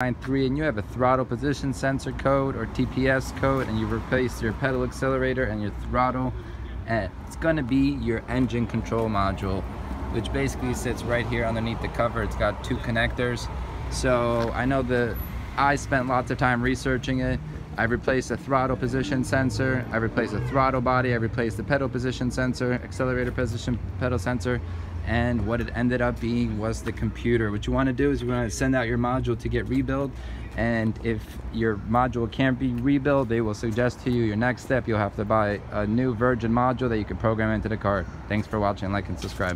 9-3 and you have a throttle position sensor code or TPS code and you replace your pedal accelerator and your throttle. And it's to be your engine control module which basically sits right here underneath the cover. It's got two connectors. So I know that I spent lots of time researching it I replaced a throttle position sensor I've replaced a throttle body I've replaced the pedal position sensor accelerator position pedal sensor and what it ended up being was the computer. What you want to do is you want to send out your module to get rebuilt and if your module can't be rebuilt they will suggest to you your next step you'll have to buy a new virgin module that you can program into the car. Thanks for watching, like and subscribe.